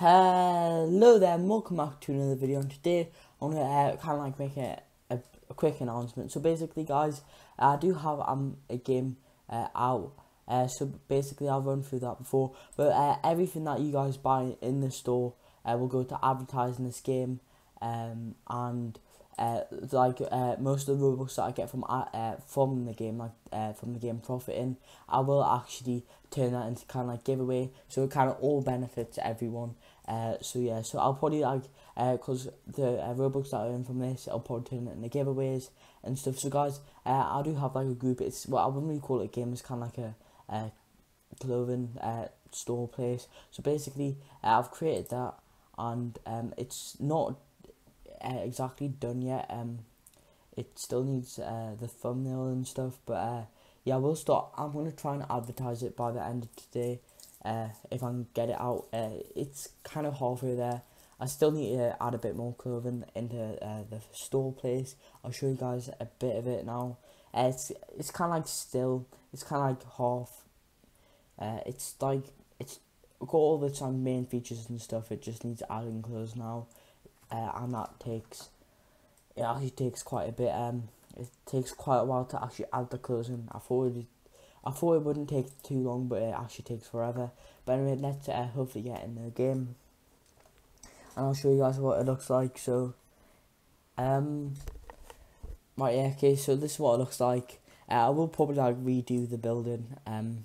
Hello there, welcome back to another video. And today I'm gonna uh, kind of like make a, a, a, quick announcement. So basically, guys, I do have um a game uh, out. Uh, so basically, I've run through that before. But uh, everything that you guys buy in the store uh, will go to advertising this game. Um, and uh, like uh, most of the robux that I get from uh, uh from the game, like uh, from the game profiting, I will actually turn that into kind of like giveaway, so it kind of all benefits everyone. Uh, so yeah, so I'll probably like uh, cause the uh, robux that I earn from this, I'll probably turn it into giveaways and stuff. So guys, uh, I do have like a group. It's well, I wouldn't really call it a game. It's kind of like a, a clothing uh store place. So basically, uh, I've created that, and um, it's not uh, exactly done yet. Um, it still needs uh, the thumbnail and stuff, but uh, yeah, we'll start. I'm gonna try and advertise it by the end of today. Uh, if I can get it out, uh, it's kind of halfway there. I still need to add a bit more clothing into uh, the store place. I'll show you guys a bit of it now. Uh, it's it's kind of like still. It's kind of like half. Uh, it's like it's got all the some main features and stuff. It just needs adding clothes now uh, and that takes it actually takes quite a bit. Um, it takes quite a while to actually add the closing. I thought it, I thought it wouldn't take too long, but it actually takes forever. But anyway, let's uh, hopefully get in the game, and I'll show you guys what it looks like. So, um, right, yeah, okay. So this is what it looks like. Uh, I will probably like redo the building. Um,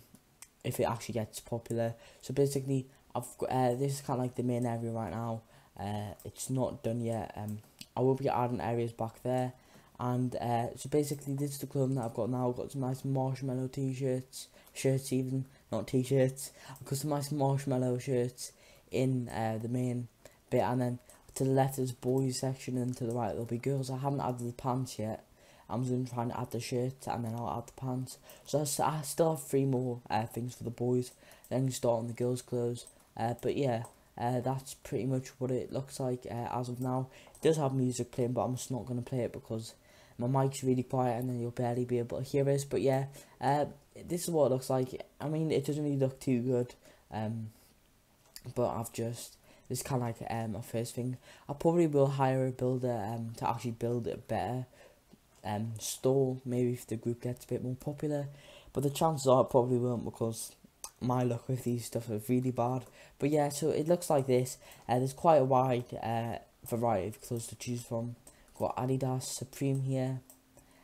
if it actually gets popular. So basically, I've got, uh, this is kind of like the main area right now. Uh, it's not done yet. Um, I will be adding areas back there. And uh, so basically, this is the clothing that I've got now. I've got some nice marshmallow t-shirts, shirts even, not t-shirts. I've got some nice marshmallow shirts in uh, the main bit, and then to the left is boys section, and to the right there'll be girls. I haven't added the pants yet. I'm just going to try and add the shirt, and then I'll add the pants. So I still have three more uh, things for the boys. Then start on the girls' clothes. Uh, but yeah, uh, that's pretty much what it looks like uh, as of now. It does have music playing, but I'm just not going to play it because my mic's really quiet and then you'll barely be able to hear us. But yeah, uh, this is what it looks like. I mean, it doesn't really look too good, um, but I've just this kind of like um, my first thing. I probably will hire a builder um, to actually build it better. Um, store maybe if the group gets a bit more popular, but the chances are it probably won't because my luck with these stuff is really bad. But yeah, so it looks like this. Uh, there's quite a wide uh, variety of clothes to choose from. Got Adidas Supreme here.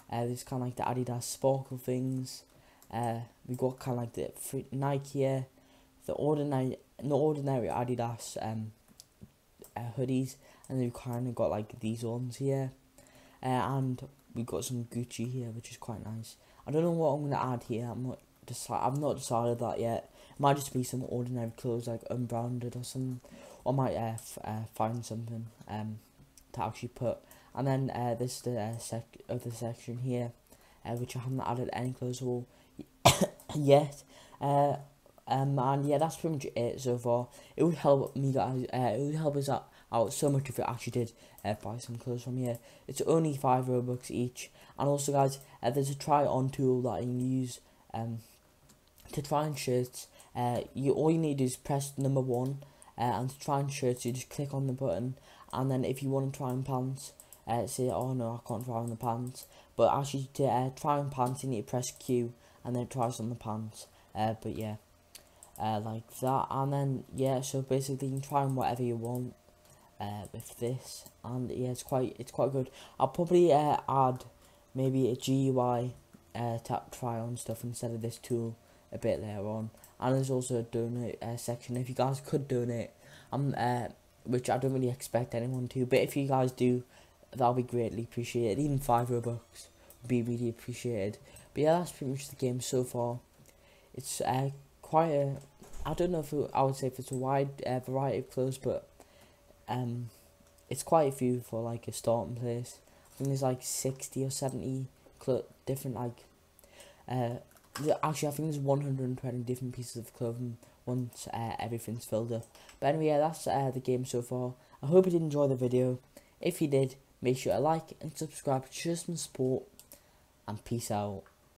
Uh, there's kind of like the Adidas Sparkle things. Uh, we got kind of like the Nike here. The ordinary, the ordinary Adidas um, uh, hoodies, and then we kind of got like these ones here. Uh, and we got some Gucci here, which is quite nice. I don't know what I'm gonna add here. I'm not decide. I've not decided that yet. Might just be some ordinary clothes like unbranded or something. Or might uh, uh, find something um to actually put. And then uh, this is the uh, sec other section here, uh, which I haven't added any clothes at all yet. Uh, um, and yeah, that's pretty much it so far. It would help me guys. Uh, it would help us out, out so much if you actually did uh, buy some clothes from here. It's only five robux each, and also guys, uh, there's a try on tool that you can use um to try and shirts, uh, you all you need is press number one, uh, and to try and shirts, you just click on the button, and then if you want to try and pants, uh, say, oh no, I can't try on the pants, but actually to uh, try on pants, you need to press Q, and then try on the pants, uh, but yeah, uh, like that, and then, yeah, so basically you can try on whatever you want, uh, with this, and yeah, it's quite, it's quite good, I'll probably, uh, add maybe a GUI, uh, tap try on stuff instead of this tool, a bit later on. And there's also a donate uh, section if you guys could donate. Um, uh, which I don't really expect anyone to, but if you guys do, that'll be greatly appreciated. Even five robux would be really appreciated. But yeah, that's pretty much the game so far. It's uh quite a, I don't know if it, I would say if it's a wide uh, variety of clothes, but um, it's quite a few for like a starting place. I think there's like sixty or seventy cl- different like uh actually I think there's 120 different pieces of clothing once uh, everything's filled up. But anyway, yeah, that's uh, the game so far. I hope you did enjoy the video. If you did, make sure to like and subscribe to show some support. And peace out.